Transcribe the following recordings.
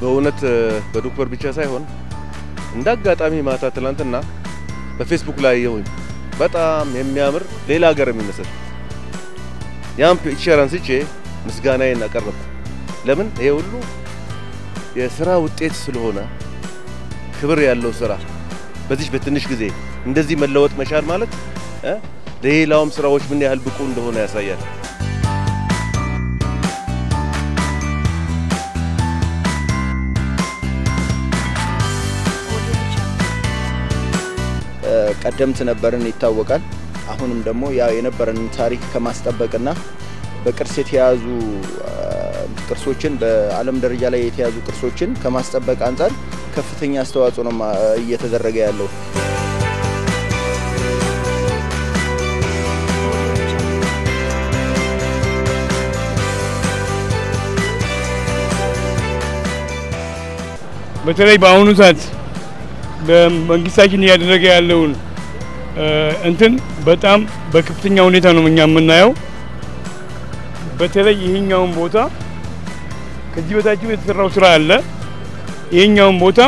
በእውነት በዶክተር ብቻ ሳይሆን እንደ አጋጣሚ ማታ ትላንትና በፌስቡክ ላይ የሆነ በጣም የሚያምር ሌላ ሀገር የሚመስል ያን picture አንስቼ ምስጋናዬን አቀረብኩ። ለምን ይሄ ሁሉ የስራ ውጤት ስለሆነ ክብር ያለው ስራ በዚህ በትንሽ ጊዜ እንደዚህ መለወጥ መቻል ማለት ለሌላውም ስራዎች ምን ያህል ብቁ እንደሆነ ያሳያል። ቀደምት ነበርን ይታወቃል። አሁንም ደግሞ ያ የነበረንን ታሪክ ከማስጠበቅና በቅርስ የተያዙ ቅርሶችን በዓለም ደረጃ ላይ የተያዙ ቅርሶችን ከማስጠበቅ አንጻር ከፍተኛ አስተዋጽኦ ነው እየተደረገ ያለው። በተለይ በአሁኑ ሰዓት በመንግስታችን እያደረገ ያለውን እንትን በጣም በከፍተኛ ሁኔታ ነው እኛ የምናየው። በተለይ ይሄኛውን ቦታ ከዚህ በታችም የተሰራው ስራ አለ። ይሄኛውን ቦታ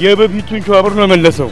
የበፊቱን ሸዋብር ነው የመለሰው።